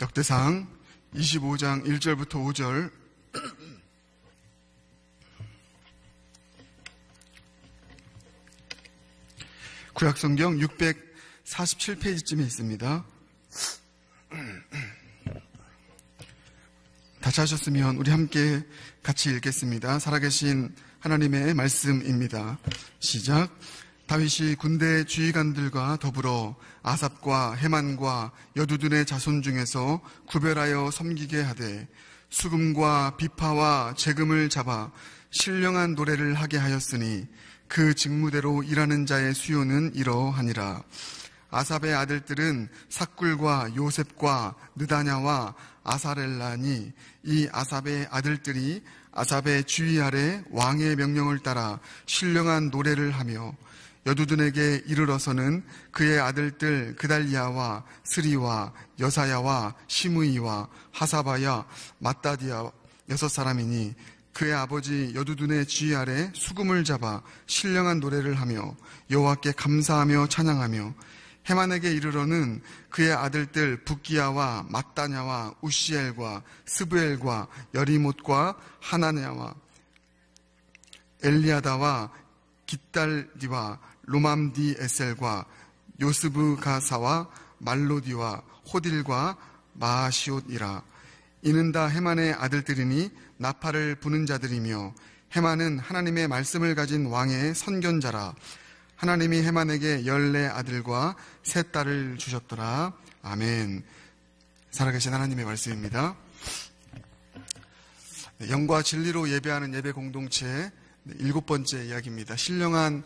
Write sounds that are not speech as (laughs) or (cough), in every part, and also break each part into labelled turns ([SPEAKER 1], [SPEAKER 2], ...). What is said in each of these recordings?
[SPEAKER 1] 역대상 25장 1절부터 5절 구약성경 647페이지쯤에 있습니다. 다 찾으셨으면 우리 함께 같이 읽겠습니다. 살아계신 하나님의 말씀입니다. 시작. 다윗이 군대 주의관들과 더불어 아삽과 해만과 여두둔의 자손 중에서 구별하여 섬기게 하되 수금과 비파와 재금을 잡아 신령한 노래를 하게 하였으니 그 직무대로 일하는 자의 수요는 이러하니라. 아삽의 아들들은 삭굴과 요셉과 느다냐와 아사렐라니 이 아삽의 아들들이 아삽의 주의 아래 왕의 명령을 따라 신령한 노래를 하며 여두둔에게 이르러서는 그의 아들들 그달리아와 스리와 여사야와 시므이와 하사바야 마따디아 여섯 사람이니 그의 아버지 여두둔의 지휘 아래 수금을 잡아 신령한 노래를 하며 여호와께 감사하며 찬양하며 해만에게 이르러는 그의 아들들 북기야와 마따냐와 우시엘과 스브엘과 여리못과 하나냐와 엘리아다와 깃달디와 로맘디 에셀과 요스브 가사와 말로디와 호딜과 마시옷이라. 이는 다 해만의 아들들이니 나팔을 부는 자들이며 해만은 하나님의 말씀을 가진 왕의 선견자라. 하나님이 해만에게 열네 아들과 세 딸을 주셨더라. 아멘. 살아계신 하나님의 말씀입니다. 영과 진리로 예배하는 예배 공동체 일곱 번째 이야기입니다. 신령한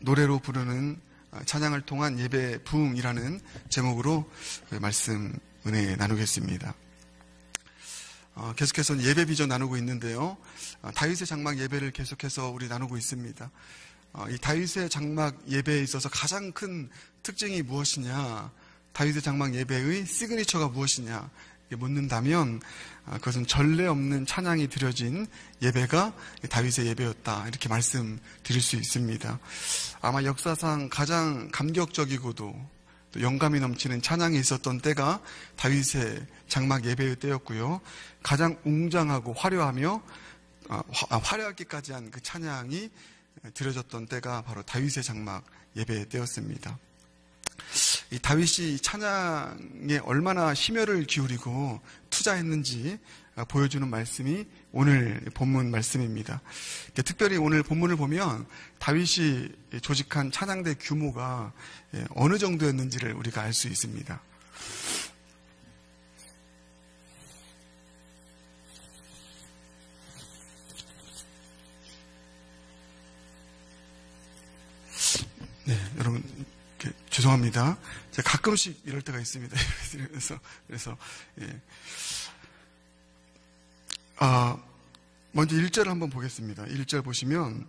[SPEAKER 1] 노래로 부르는 찬양을 통한 예배 부흥이라는 제목으로 말씀 은혜 나누겠습니다. 어, 계속해서 예배 비전 나누고 있는데요. 어, 다윗의 장막 예배를 계속해서 우리 나누고 있습니다. 어, 이 다윗의 장막 예배에 있어서 가장 큰 특징이 무엇이냐? 다윗의 장막 예배의 시그니처가 무엇이냐? 묻는다면 그것은 전례 없는 찬양이 드려진 예배가 다윗의 예배였다 이렇게 말씀드릴 수 있습니다. 아마 역사상 가장 감격적이고도 또 영감이 넘치는 찬양이 있었던 때가 다윗의 장막 예배의 때였고요. 가장 웅장하고 화려하며 아, 아, 화려하기까지 한 그 찬양이 드려졌던 때가 바로 다윗의 장막 예배의 때였습니다. 이 다윗이 찬양에 얼마나 심혈을 기울이고 투자했는지 보여주는 말씀이 오늘 본문 말씀입니다. 특별히 오늘 본문을 보면 다윗이 조직한 찬양대 규모가 예, 어느 정도였는지를 우리가 알 수 있습니다. 네, 여러분 죄송합니다. 제가 가끔씩 이럴 때가 있습니다. (laughs) 그래서 그래서 예. 아, 먼저 1절을 한번 보겠습니다. 1절 보시면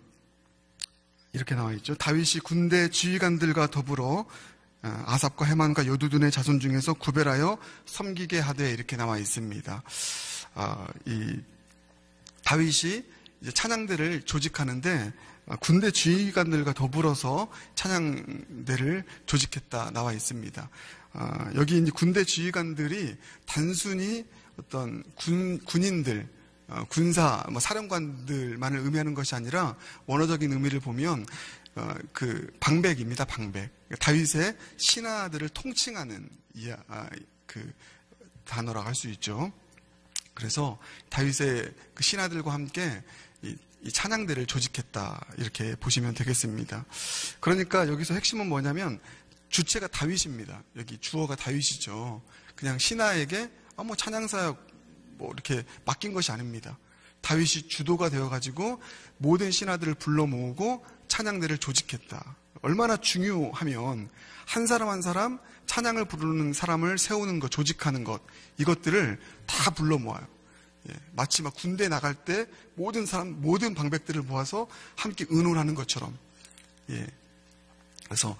[SPEAKER 1] 이렇게 나와 있죠. 다윗이 군대 지휘관들과 더불어 아, 아삽과 해만과 여두둔의 자손 중에서 구별하여 섬기게 하되 이렇게 나와 있습니다. 아, 이 다윗이 찬양대를 조직하는데 아, 군대 지휘관들과 더불어서 찬양대를 조직했다 나와 있습니다. 아, 여기 이제 군대 지휘관들이 단순히 어떤 군, 군인들, 어, 군사, 뭐 사령관들만을 의미하는 것이 아니라 원어적인 의미를 보면 어, 그 방백입니다. 방백. 다윗의 신하들을 통칭하는 이, 아, 그 단어라고 할 수 있죠. 그래서 다윗의 그 신하들과 함께 이, 이 찬양대를 조직했다 이렇게 보시면 되겠습니다. 그러니까 여기서 핵심은 뭐냐면 주체가 다윗입니다. 여기 주어가 다윗이죠. 그냥 신하에게 아, 뭐 찬양사역 뭐 이렇게 맡긴 것이 아닙니다. 다윗이 주도가 되어 가지고 모든 신하들을 불러 모으고 찬양대를 조직했다. 얼마나 중요하면 한 사람 한 사람 찬양을 부르는 사람을 세우는 것, 조직하는 것 이것들을 다 불러 모아요. 예, 마치 막 군대 나갈 때 모든 사람, 모든 방백들을 모아서 함께 의논하는 것처럼. 예. 그래서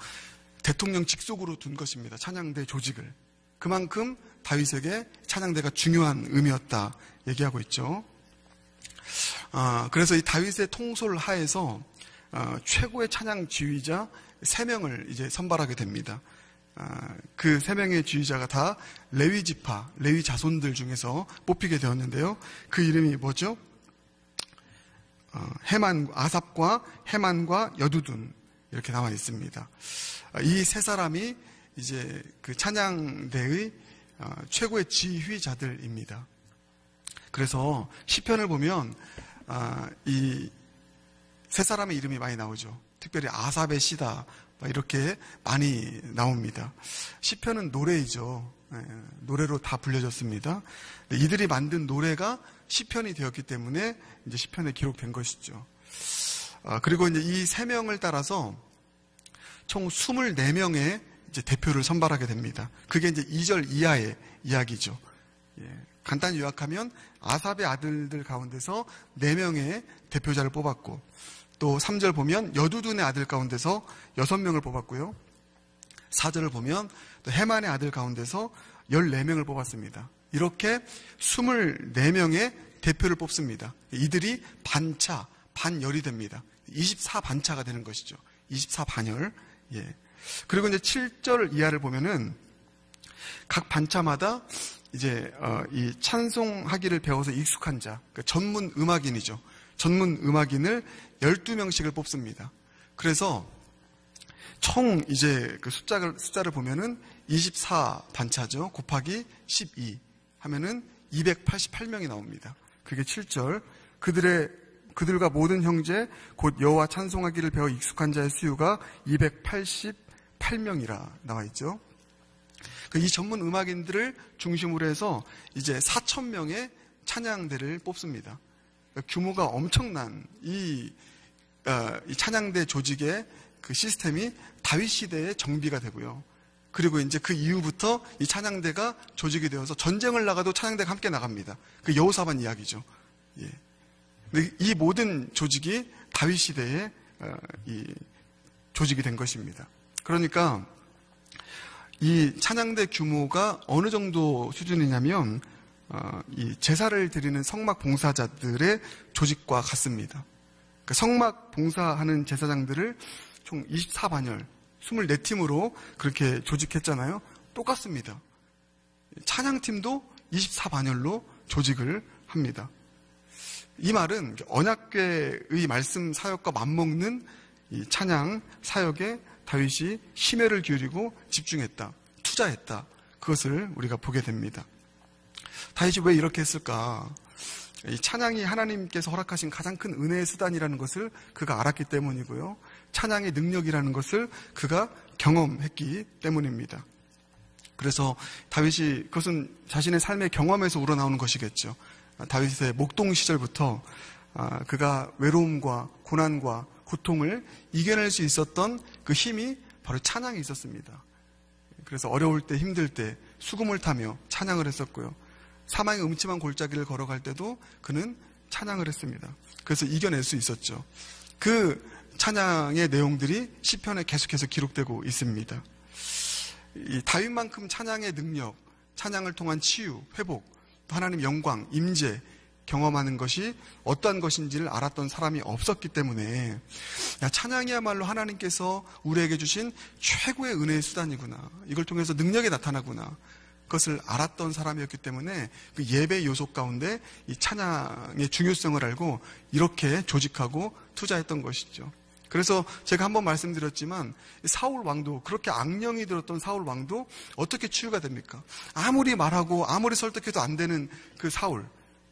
[SPEAKER 1] 대통령 직속으로 둔 것입니다. 찬양대 조직을. 그만큼 다윗에게 찬양대가 중요한 의미였다 얘기하고 있죠. 아, 그래서 이 다윗의 통솔 하에서 아, 최고의 찬양 지휘자 3명을 이제 선발하게 됩니다. 그 세 명의 주의자가 다 레위 지파, 레위 자손들 중에서 뽑히게 되었는데요. 그 이름이 뭐죠? 어, 해만 아삽과 해만과 여두둔 이렇게 나와 있습니다. 이 세 사람이 이제 그 찬양대의 어, 최고의 지휘자들입니다. 그래서 시편을 보면 아, 이세 사람의 이름이 많이 나오죠. 특별히 아삽의 시다 이렇게 많이 나옵니다. 시편은 노래이죠. 예, 노래로 다 불려졌습니다. 이들이 만든 노래가 시편이 되었기 때문에 이제 시편에 기록된 것이죠. 아, 그리고 이제 이 세 명을 따라서 총 24명의 이제 대표를 선발하게 됩니다. 그게 이제 2절 이하의 이야기죠. 예, 간단히 요약하면 아삽의 아들들 가운데서 4명의 대표자를 뽑았고 또 3절 보면 여두둔의 아들 가운데서 6명을 뽑았고요. 4절을 보면 또 해만의 아들 가운데서 14명을 뽑았습니다. 이렇게 24명의 대표를 뽑습니다. 이들이 반차, 반열이 됩니다. 24반차가 되는 것이죠. 24반열. 예. 그리고 이제 7절 이하를 보면은 각 반차마다 이제 어, 이 찬송하기를 배워서 익숙한 자, 그러니까 전문 음악인이죠. 전문 음악인을 12명씩을 뽑습니다. 그래서 총 이제 그 숫자를, 숫자를 보면은 24 반차죠. 곱하기 12 하면은 288명이 나옵니다. 그게 7절. 그들의 그들과 모든 형제 곧 여호와 찬송하기를 배워 익숙한 자의 수유가 288명이라 나와 있죠. 그이 전문 음악인들을 중심으로 해서 이제 4천 명의 찬양대를 뽑습니다. 규모가 엄청난 이, 어, 이 찬양대 조직의 그 시스템이 다윗 시대에 정비가 되고요. 그리고 이제 그 이후부터 이 찬양대가 조직이 되어서 전쟁을 나가도 찬양대가 함께 나갑니다. 그 여호사반 이야기죠. 예. 근데 이 모든 조직이 다윗 시대에 어, 이 조직이 된 것입니다. 그러니까 이 찬양대 규모가 어느 정도 수준이냐면 어, 이 제사를 드리는 성막 봉사자들의 조직과 같습니다. 그러니까 성막 봉사하는 제사장들을 총 24반열, 24팀으로 그렇게 조직했잖아요. 똑같습니다. 찬양팀도 24반열로 조직을 합니다. 이 말은 언약궤의 말씀 사역과 맞먹는 찬양 사역에 다윗이 심혈을 기울이고 집중했다, 투자했다. 그것을 우리가 보게 됩니다. 다윗이 왜 이렇게 했을까? 이 찬양이 하나님께서 허락하신 가장 큰 은혜의 수단이라는 것을 그가 알았기 때문이고요. 찬양의 능력이라는 것을 그가 경험했기 때문입니다. 그래서 다윗이 그것은 자신의 삶의 경험에서 우러나오는 것이겠죠. 다윗의 목동 시절부터 아, 그가 외로움과 고난과 고통을 이겨낼 수 있었던 그 힘이 바로 찬양에 있었습니다. 그래서 어려울 때 힘들 때 수금을 타며 찬양을 했었고요. 사망의 음침한 골짜기를 걸어갈 때도 그는 찬양을 했습니다. 그래서 이겨낼 수 있었죠. 그 찬양의 내용들이 시편에 계속해서 기록되고 있습니다. 다윗만큼 찬양의 능력, 찬양을 통한 치유, 회복, 하나님 영광, 임재 경험하는 것이 어떠한 것인지를 알았던 사람이 없었기 때문에 야, 찬양이야말로 하나님께서 우리에게 주신 최고의 은혜의 수단이구나. 이걸 통해서 능력이 나타나구나. 그것을 알았던 사람이었기 때문에 그 예배 요소 가운데 이 찬양의 중요성을 알고 이렇게 조직하고 투자했던 것이죠. 그래서 제가 한번 말씀드렸지만 사울 왕도 그렇게 악령이 들었던 사울 왕도 어떻게 치유가 됩니까? 아무리 말하고 아무리 설득해도 안 되는 그 사울,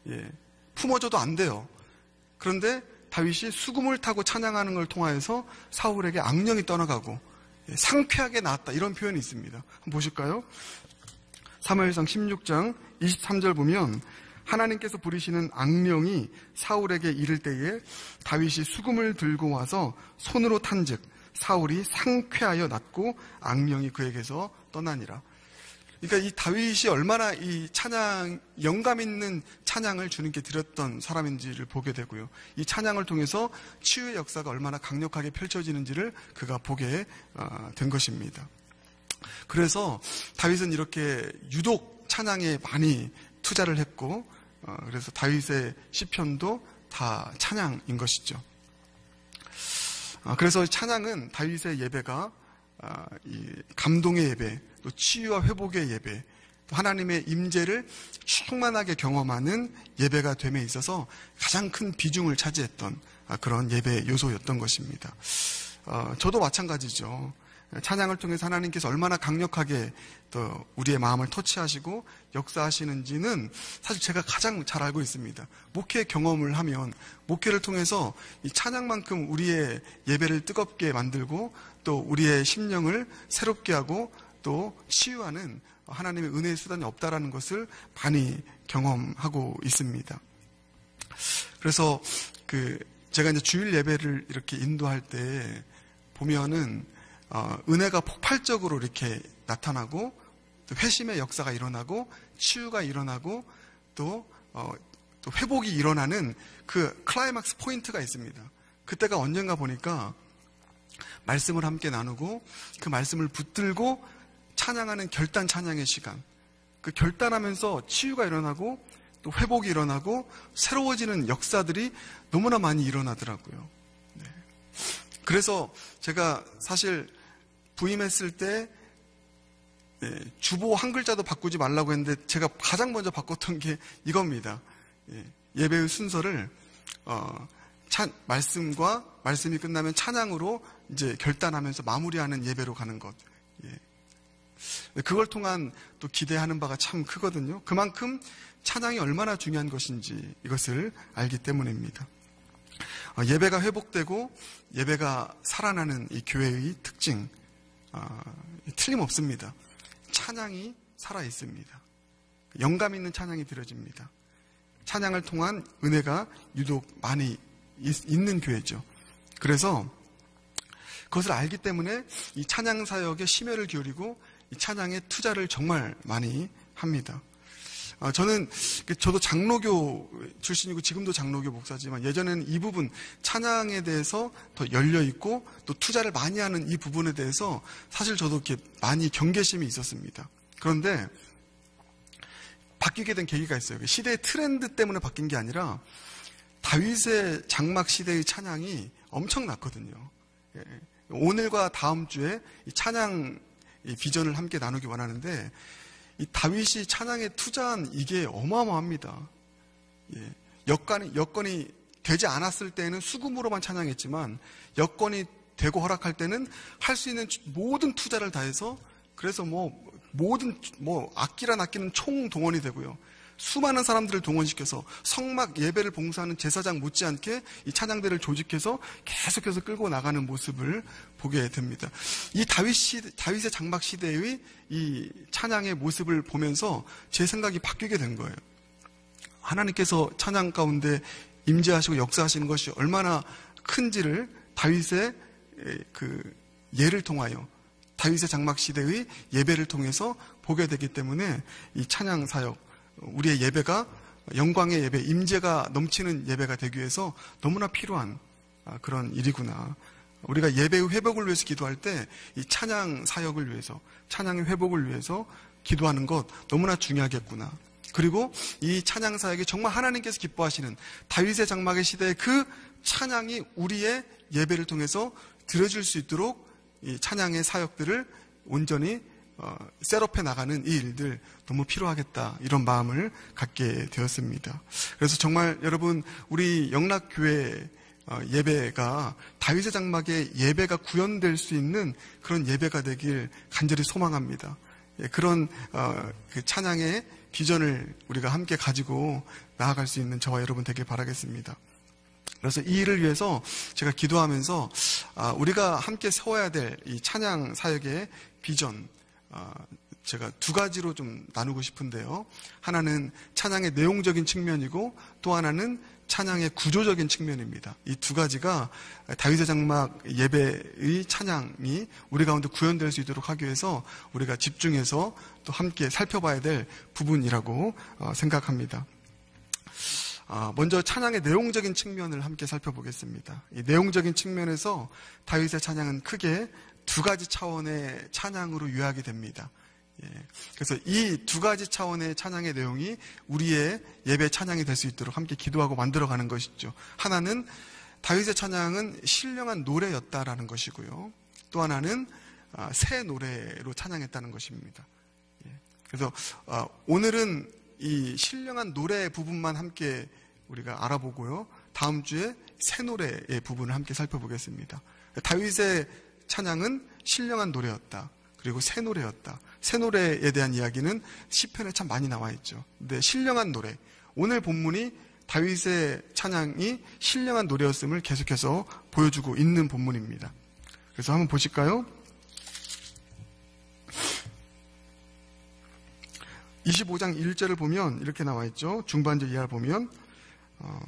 [SPEAKER 1] 예, 품어줘도 안 돼요. 그런데 다윗이 수금을 타고 찬양하는 걸 통하여서 사울에게 악령이 떠나가고 예, 상쾌하게 나았다 이런 표현이 있습니다. 보실까요? 3무엘상 16장 23절 보면 하나님께서 부리시는 악령이 사울에게 이를 때에 다윗이 수금을 들고 와서 손으로 탄즉 사울이 상쾌하여 낫고 악령이 그에게서 떠나니라. 그러니까 이 다윗이 얼마나 이 찬양 영감 있는 찬양을 주님께 드렸던 사람인지를 보게 되고요. 이 찬양을 통해서 치유의 역사가 얼마나 강력하게 펼쳐지는지를 그가 보게 어, 된 것입니다. 그래서 다윗은 이렇게 유독 찬양에 많이 투자를 했고 어, 그래서 다윗의 시편도 다 찬양인 것이죠. 어, 그래서 찬양은 다윗의 예배가 아, 감동의 예배, 또 치유와 회복의 예배, 또 하나님의 임재를 충만하게 경험하는 예배가 됨에 있어서 가장 큰 비중을 차지했던 아, 그런 예배 요소였던 것입니다. 어, 저도 마찬가지죠. 찬양을 통해서 하나님께서 얼마나 강력하게 또 우리의 마음을 터치하시고 역사하시는지는 사실 제가 가장 잘 알고 있습니다. 목회 경험을 하면 목회를 통해서 이 찬양만큼 우리의 예배를 뜨겁게 만들고 또 우리의 심령을 새롭게 하고 또 치유하는 하나님의 은혜의 수단이 없다라는 것을 많이 경험하고 있습니다. 그래서 그 제가 이제 주일 예배를 이렇게 인도할 때 보면은 어, 은혜가 폭발적으로 이렇게 나타나고 또 회심의 역사가 일어나고 치유가 일어나고 또, 어, 또 회복이 일어나는 그 클라이막스 포인트가 있습니다. 그때가 언젠가 보니까 말씀을 함께 나누고 그 말씀을 붙들고 찬양하는 결단 찬양의 시간. 그 결단하면서 치유가 일어나고 또 회복이 일어나고 새로워지는 역사들이 너무나 많이 일어나더라고요. 네. 그래서 제가 사실 부임했을 때 예, 주보 한 글자도 바꾸지 말라고 했는데 제가 가장 먼저 바꿨던 게 이겁니다. 예, 배의 순서를 어, 찬, 말씀과 말씀이 끝나면 찬양으로 이제 결단하면서 마무리하는 예배로 가는 것. 예. 그걸 통한 또 기대하는 바가 참 크거든요. 그만큼 찬양이 얼마나 중요한 것인지 이것을 알기 때문입니다. 어, 예배가 회복되고 예배가 살아나는 이 교회의 특징, 어, 틀림없습니다. 찬양이 살아 있습니다. 영감 있는 찬양이 드려집니다. 찬양을 통한 은혜가 유독 많이 있, 는 교회죠. 그래서 그것을 알기 때문에 이 찬양 사역에 심혈을 기울이고 이 찬양에 투자를 정말 많이 합니다. 어, 저는 저도 장로교 출신이고 지금도 장로교 목사지만 예전에는 이 부분 찬양에 대해서 더 열려 있고 또 투자를 많이 하는 이 부분에 대해서 사실 저도 이렇게 많이 경계심이 있었습니다. 그런데 바뀌게 된 계기가 있어요. 시대의 트렌드 때문에 바뀐 게 아니라 다윗의 장막 시대의 찬양이 엄청났거든요. 예. 오늘과 다음 주에 찬양 비전을 함께 나누기 원하는데 이 다윗이 찬양에 투자한 이게 어마어마합니다. 예. 여건이, 여건이 되지 않았을 때는 수금으로만 찬양했지만 여건이 되고 허락할 때는 할 수 있는 모든 투자를 다해서 그래서 뭐 모든 뭐 악기란 악기는 총 동원이 되고요. 수많은 사람들을 동원시켜서 성막 예배를 봉사하는 제사장 못지않게 이 찬양대를 조직해서 계속해서 끌고 나가는 모습을 보게 됩니다. 이 다윗 시, 다윗의 장막 시대의 이 찬양의 모습을 보면서 제 생각이 바뀌게 된 거예요. 하나님께서 찬양 가운데 임재하시고 역사하시는 것이 얼마나 큰지를 다윗의 그 예를 통하여 다윗의 장막 시대의 예배를 통해서 보게 되기 때문에 이 찬양 사역 우리의 예배가 영광의 예배, 임재가 넘치는 예배가 되기 위해서 너무나 필요한 아, 그런 일이구나. 우리가 예배의 회복을 위해서 기도할 때 이 찬양 사역을 위해서, 찬양의 회복을 위해서 기도하는 것 너무나 중요하겠구나. 그리고 이 찬양 사역이 정말 하나님께서 기뻐하시는 다윗의 장막의 시대의 그 찬양이 우리의 예배를 통해서 들어줄 수 있도록 이 찬양의 사역들을 온전히 어, 셋업해 나가는 이 일들 너무 필요하겠다 이런 마음을 갖게 되었습니다. 그래서 정말 여러분 우리 영락교회 어, 예배가 다윗의 장막의 예배가 구현될 수 있는 그런 예배가 되길 간절히 소망합니다. 예, 그런 어, 그 찬양의 비전을 우리가 함께 가지고 나아갈 수 있는 저와 여러분 되길 바라겠습니다. 그래서 이 일을 위해서 제가 기도하면서 아, 우리가 함께 세워야 될 이 찬양 사역의 비전 아, 제가 두 가지로 좀 나누고 싶은데요. 하나는 찬양의 내용적인 측면이고 또 하나는 찬양의 구조적인 측면입니다. 이 두 가지가 다윗의 장막 예배의 찬양이 우리 가운데 구현될 수 있도록 하기 위해서 우리가 집중해서 또 함께 살펴봐야 될 부분이라고 어, 생각합니다. 아, 먼저 찬양의 내용적인 측면을 함께 살펴보겠습니다. 이 내용적인 측면에서 다윗의 찬양은 크게 두 가지 차원의 찬양으로 요약이 됩니다. 예. 그래서 이 두 가지 차원의 찬양의 내용이 우리의 예배 찬양이 될 수 있도록 함께 기도하고 만들어가는 것이죠. 하나는 다윗의 찬양은 신령한 노래였다라는 것이고요. 또 하나는 아, 새 노래로 찬양했다는 것입니다. 예. 그래서 아, 오늘은 이 신령한 노래 부분만 함께 우리가 알아보고요. 다음 주에 새 노래의 부분을 함께 살펴보겠습니다. 다윗의 찬양은 신령한 노래였다. 그리고 새 노래였다. 새 노래에 대한 이야기는 시편에 참 많이 나와 있죠. 근데 신령한 노래. 오늘 본문이 다윗의 찬양이 신령한 노래였음을 계속해서 보여주고 있는 본문입니다. 그래서 한번 보실까요? 25장 1절을 보면 이렇게 나와 있죠. 중반절 이하를 보면 어,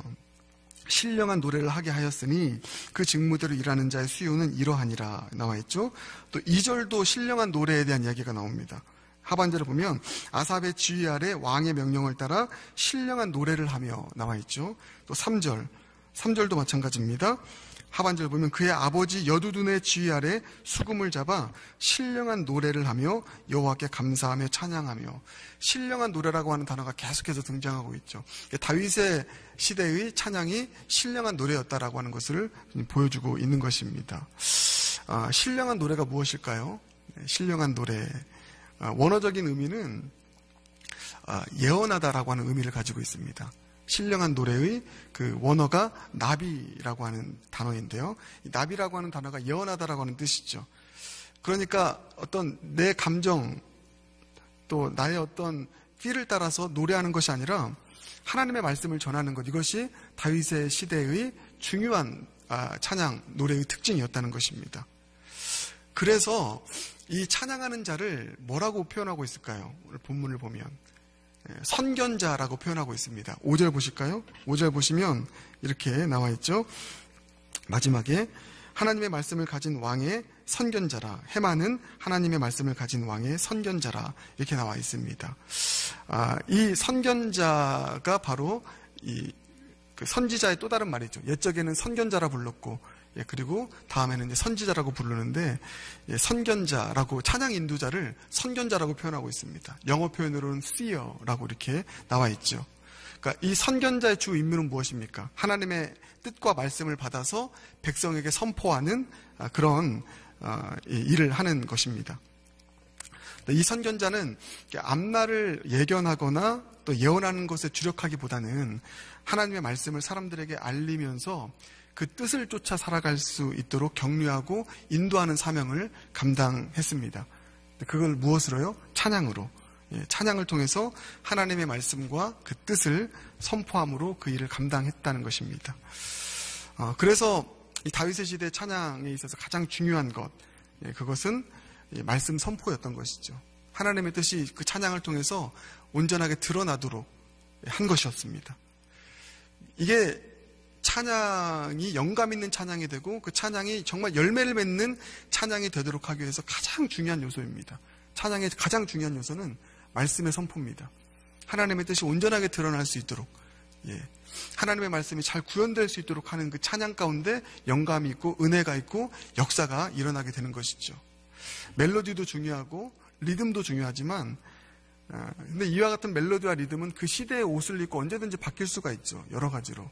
[SPEAKER 1] 신령한 노래를 하게 하였으니 그 직무대로 일하는 자의 수요는 이러하니라 나와 있죠. 또 2절도 신령한 노래에 대한 이야기가 나옵니다. 하반절을 보면 아삽의 지휘 아래 왕의 명령을 따라 신령한 노래를 하며 나와 있죠. 또 3절, 3절도 마찬가지입니다. 하반절 보면 그의 아버지 여두둔의 지휘 아래 수금을 잡아 신령한 노래를 하며 여호와께 감사하며 찬양하며 신령한 노래라고 하는 단어가 계속해서 등장하고 있죠. 다윗의 시대의 찬양이 신령한 노래였다라고 하는 것을 보여주고 있는 것입니다. 아, 신령한 노래가 무엇일까요? 네, 신령한 노래 아, 원어적인 의미는 아, 예언하다라고 하는 의미를 가지고 있습니다. 신령한 노래의 그 원어가 나비라고 하는 단어인데요. 나비라고 하는 단어가 예언하다라고 하는 뜻이죠. 그러니까 어떤 내 감정 또 나의 어떤 끼를 따라서 노래하는 것이 아니라 하나님의 말씀을 전하는 것 이것이 다윗의 시대의 중요한 아, 찬양 노래의 특징이었다는 것입니다. 그래서 이 찬양하는 자를 뭐라고 표현하고 있을까요? 오늘 본문을 보면 예, 선견자라고 표현하고 있습니다. 5절 보실까요? 5절 보시면 이렇게 나와 있죠. 마지막에 하나님의 말씀을 가진 왕의 선견자라 해마는 하나님의 말씀을 가진 왕의 선견자라 이렇게 나와 있습니다. 아, 이 선견자가 바로 이 그 선지자의 또 다른 말이죠. 옛적에는 선견자라 불렀고 예, 그리고 다음에는 이제 선지자라고 부르는데 예, 선견자라고 찬양 인도자를 선견자라고 표현하고 있습니다. 영어 표현으로는 seer라고 이렇게 나와 있죠. 그러니까 이 선견자의 주 임무는 무엇입니까? 하나님의 뜻과 말씀을 받아서 백성에게 선포하는 아, 그런 아, 일을 하는 것입니다. 이 선견자는 앞날을 예견하거나 또 예언하는 것에 주력하기보다는 하나님의 말씀을 사람들에게 알리면서 그 뜻을 쫓아 살아갈 수 있도록 격려하고 인도하는 사명을 감당했습니다. 그걸 무엇으로요? 찬양으로. 예, 찬양을 통해서 하나님의 말씀과 그 뜻을 선포함으로 그 일을 감당했다는 것입니다. 어, 그래서 이 다윗의 시대 찬양에 있어서 가장 중요한 것, 예, 그것은 말씀 선포였던 것이죠. 하나님의 뜻이 그 찬양을 통해서 온전하게 드러나도록 한 것이었습니다. 이게 찬양이 영감 있는 찬양이 되고 그 찬양이 정말 열매를 맺는 찬양이 되도록 하기 위해서 가장 중요한 요소입니다. 찬양의 가장 중요한 요소는 말씀의 선포입니다. 하나님의 뜻이 온전하게 드러날 수 있도록 예. 하나님의 말씀이 잘 구현될 수 있도록 하는 그 찬양 가운데 영감이 있고 은혜가 있고 역사가 일어나게 되는 것이죠. 멜로디도 중요하고 리듬도 중요하지만 아, 근데 이와 같은 멜로디와 리듬은 그 시대의 옷을 입고 언제든지 바뀔 수가 있죠. 여러 가지로.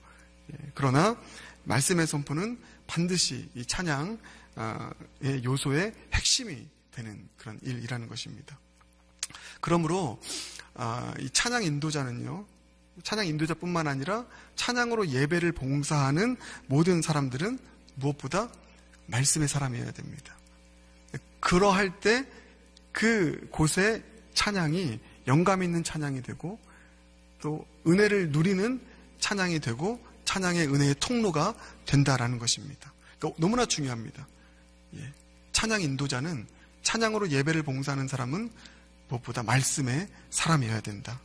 [SPEAKER 1] 예, 그러나 말씀의 선포는 반드시 이 찬양의 요소의 핵심이 되는 그런 일이라는 것입니다. 그러므로 아, 이 찬양 인도자는요, 찬양 인도자뿐만 아니라 찬양으로 예배를 봉사하는 모든 사람들은 무엇보다 말씀의 사람이어야 됩니다. 그러할 때 그 곳에 찬양이 영감 있는 찬양이 되고 또 은혜를 누리는 찬양이 되고 찬양의 은혜의 통로가 된다라는 것입니다. 그러니까 너무나 중요합니다. 예. 찬양 인도자는 찬양으로 예배를 봉사하는 사람은 무엇보다 말씀의 사람이어야 된다.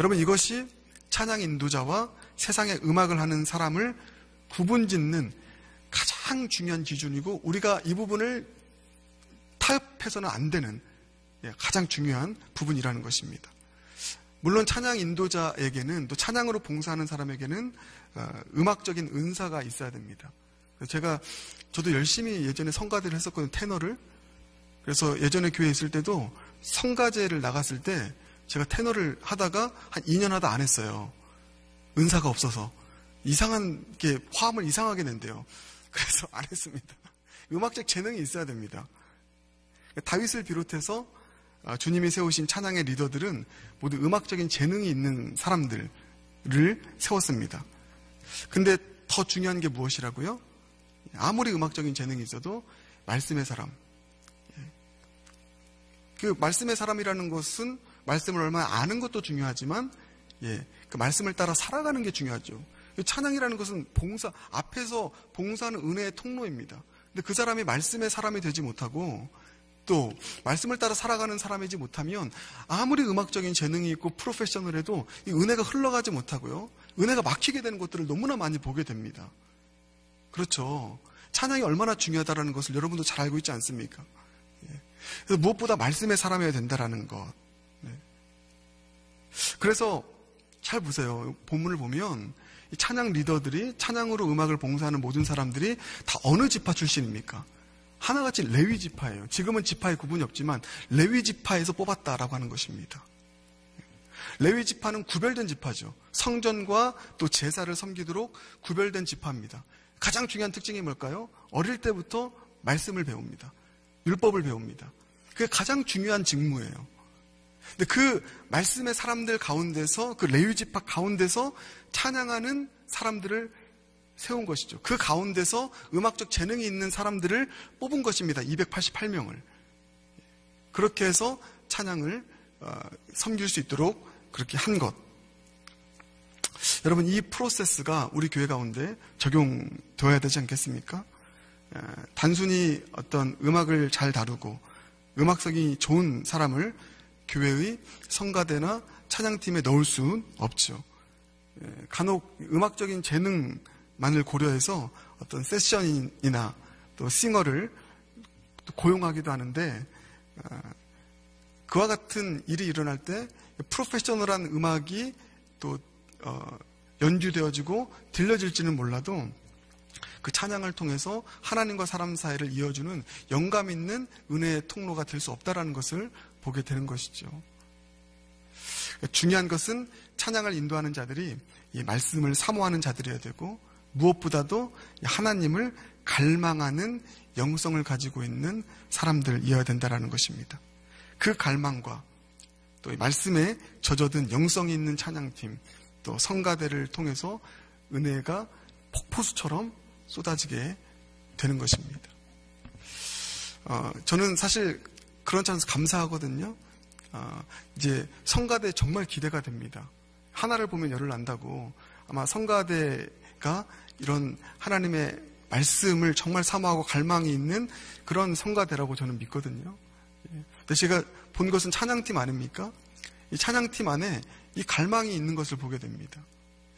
[SPEAKER 1] 여러분 이것이 찬양 인도자와 세상의 음악을 하는 사람을 구분 짓는 가장 중요한 기준이고 우리가 이 부분을 타협해서는 안 되는 예, 가장 중요한 부분이라는 것입니다. 물론 찬양 인도자에게는 또 찬양으로 봉사하는 사람에게는 어, 음악적인 은사가 있어야 됩니다. 제가 저도 열심히 예전에 성가대를 했었거든요. 테너를. 그래서 예전에 교회에 있을 때도 성가제를 나갔을 때 제가 테너를 하다가 한 2년 하다 안 했어요. 은사가 없어서. 이상한 게 화음을 이상하게 낸대요. (laughs) 그래서 안 했습니다. 음악적 재능이 있어야 됩니다. 다윗을 비롯해서 아, 주님이 세우신 찬양의 리더들은 모두 음악적인 재능이 있는 사람들을 세웠습니다. 근데 더 중요한 게 무엇이라고요? 아무리 음악적인 재능이 있어도 말씀의 사람. 예. 그 말씀의 사람이라는 것은 말씀을 얼마나 아는 것도 중요하지만, 예, 그 말씀을 따라 살아가는 게 중요하죠. 찬양이라는 것은 봉사, 앞에서 봉사는 은혜의 통로입니다. 근데 그 사람이 말씀의 사람이 되지 못하고 또 말씀을 따라 살아가는 사람이지 못하면 아무리 음악적인 재능이 있고 프로페셔널해도 이 은혜가 흘러가지 못하고요. 은혜가 막히게 되는 것들을 너무나 많이 보게 됩니다. 그렇죠. 찬양이 얼마나 중요하다는 것을 여러분도 잘 알고 있지 않습니까? 예. 그래서 무엇보다 말씀의 사람이어야 된다라는 것. 네. 그래서 잘 보세요. 본문을 보면 찬양 리더들이 찬양으로 음악을 봉사하는 모든 사람들이 다 어느 지파 출신입니까? 하나같이 레위 지파예요. 지금은 지파의 구분이 없지만 레위 지파에서 뽑았다라고 하는 것입니다. 레위 지파는 구별된 지파죠. 성전과 또 제사를 섬기도록 구별된 지파입니다. 가장 중요한 특징이 뭘까요? 어릴 때부터 말씀을 배웁니다. 율법을 배웁니다. 그게 가장 중요한 직무예요. 근데 그 말씀의 사람들 가운데서 그 레위 지파 가운데서 찬양하는 사람들을 세운 것이죠. 그 가운데서 음악적 재능이 있는 사람들을 뽑은 것입니다. 288명을. 그렇게 해서 찬양을 어, 섬길 수 있도록 그렇게 한 것. 여러분 이 프로세스가 우리 교회 가운데 적용되어야 되지 않겠습니까? 단순히 어떤 음악을 잘 다루고 음악성이 좋은 사람을 교회의 성가대나 찬양팀에 넣을 수는 없죠. 간혹 음악적인 재능 만을 고려해서 어떤 세션이나 또 싱어를 고용하기도 하는데 아, 그와 같은 일이 일어날 때 프로페셔널한 음악이 또 어, 연주되어지고 들려질지는 몰라도 그 찬양을 통해서 하나님과 사람 사이를 이어주는 영감 있는 은혜의 통로가 될 수 없다라는 것을 보게 되는 것이죠. 중요한 것은 찬양을 인도하는 자들이 이 말씀을 사모하는 자들이어야 되고 무엇보다도 하나님을 갈망하는 영성을 가지고 있는 사람들이어야 된다는 것입니다. 그 갈망과 또 말씀에 젖어든 영성이 있는 찬양팀, 또 성가대를 통해서 은혜가 폭포수처럼 쏟아지게 되는 것입니다. 어, 저는 사실 그런 찬스 감사하거든요. 어, 이제 성가대 정말 기대가 됩니다. 하나를 보면 열을 난다고 아마 성가대 가 이런 하나님의 말씀을 정말 사모하고 갈망이 있는 그런 성가대라고 저는 믿거든요. 예. 근데 제가 본 것은 찬양팀 아닙니까? 이 찬양팀 안에 이 갈망이 있는 것을 보게 됩니다.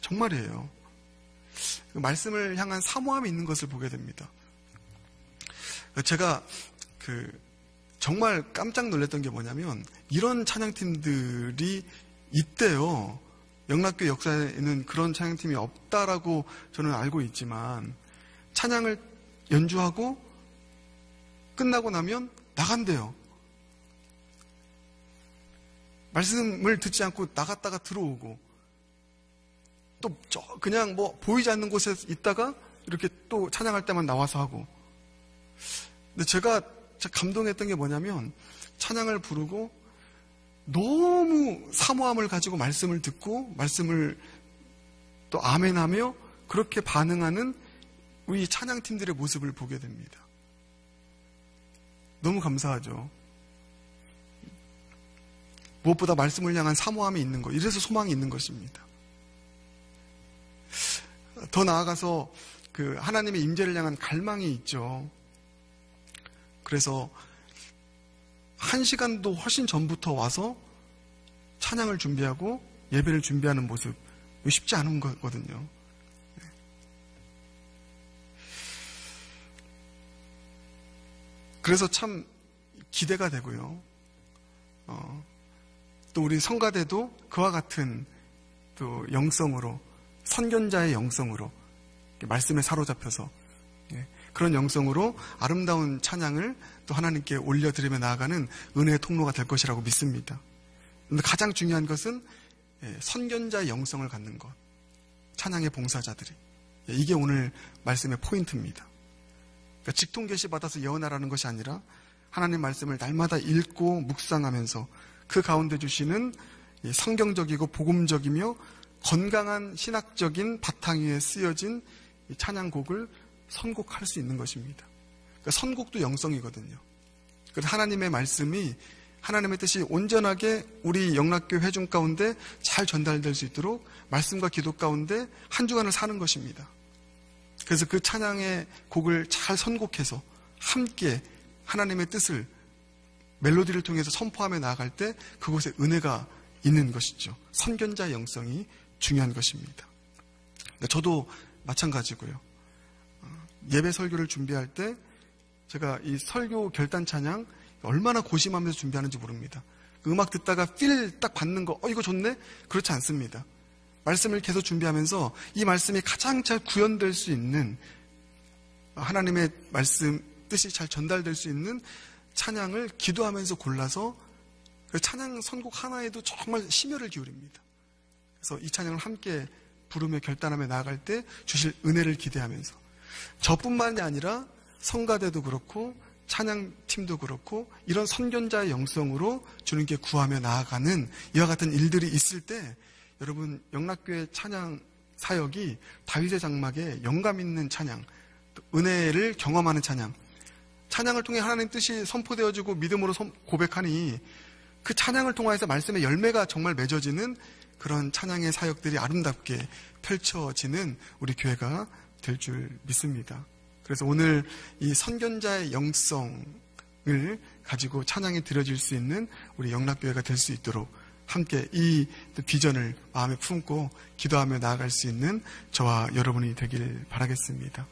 [SPEAKER 1] 정말이에요. 그 말씀을 향한 사모함이 있는 것을 보게 됩니다. 제가 그 정말 깜짝 놀랐던 게 뭐냐면 이런 찬양팀들이 있대요. 영락교 역사에는 그런 찬양팀이 없다라고 저는 알고 있지만 찬양을 연주하고 끝나고 나면 나간대요. 말씀을 듣지 않고 나갔다가 들어오고 또 그냥 뭐 보이지 않는 곳에 있다가 이렇게 또 찬양할 때만 나와서 하고 근데 제가 감동했던 게 뭐냐면 찬양을 부르고 너무 사모함을 가지고 말씀을 듣고 말씀을 또 아멘하며 그렇게 반응하는 우리 찬양팀들의 모습을 보게 됩니다. 너무 감사하죠. 무엇보다 말씀을 향한 사모함이 있는 것, 이래서 소망이 있는 것입니다. 더 나아가서 그 하나님의 임재를 향한 갈망이 있죠. 그래서 한 시간도 훨씬 전부터 와서 찬양을 준비하고 예배를 준비하는 모습 쉽지 않은 거거든요. 그래서 참 기대가 되고요. 어, 또 우리 성가대도 그와 같은 또 영성으로 선견자의 영성으로 말씀에 사로잡혀서 예, 그런 영성으로 아름다운 찬양을 또 하나님께 올려드리며 나아가는 은혜의 통로가 될 것이라고 믿습니다. 그런데 가장 중요한 것은 예, 선견자의 영성을 갖는 것. 찬양의 봉사자들이. 예, 이게 오늘 말씀의 포인트입니다. 그러니까 직통 계시 받아서 예언하라는 것이 아니라 하나님 말씀을 날마다 읽고 묵상하면서 그 가운데 주시는 성경적이고 복음적이며 건강한 신학적인 바탕 위에 쓰여진 찬양곡을 선곡할 수 있는 것입니다. 그러니까 선곡도 영성이거든요. 그래서 하나님의 말씀이 하나님의 뜻이 온전하게 우리 영락교 회중 가운데 잘 전달될 수 있도록 말씀과 기도 가운데 한 주간을 사는 것입니다. 그래서 그 찬양의 곡을 잘 선곡해서 함께 하나님의 뜻을 멜로디를 통해서 선포하며 나아갈 때 그곳에 은혜가 있는 것이죠. 선견자의 영성이 중요한 것입니다. 저도 마찬가지고요. 어, 예배 설교를 준비할 때 제가 이 설교 결단 찬양 얼마나 고심하면서 준비하는지 모릅니다. 그 음악 듣다가 필 딱 받는 거, 어, 이거 좋네? 그렇지 않습니다. 말씀을 계속 준비하면서 이 말씀이 가장 잘 구현될 수 있는 하나님의 말씀, 뜻이 잘 전달될 수 있는 찬양을 기도하면서 골라서 그 찬양 선곡 하나에도 정말 심혈을 기울입니다. 그래서 이 찬양을 함께 부르며 결단하며 나아갈 때 주실 은혜를 기대하면서 저뿐만이 아니라 성가대도 그렇고 찬양팀도 그렇고 이런 선견자의 영성으로 주님께 구하며 나아가는 이와 같은 일들이 있을 때 여러분 영락교회 찬양 사역이 다윗의 장막에 영감 있는 찬양, 은혜를 경험하는 찬양, 찬양을 통해 하나님 뜻이 선포되어지고 믿음으로 고백하니 그 찬양을 통해서 말씀의 열매가 정말 맺어지는 그런 찬양의 사역들이 아름답게 펼쳐지는 우리 교회가 될 줄 믿습니다. 그래서 오늘 이 선견자의 영성을 가지고 찬양이 드려질 수 있는 우리 영락교회가 될 수 있도록 함께 이 비전을 마음에 품고 기도하며 나아갈 수 있는 저와 여러분이 되길 바라겠습니다.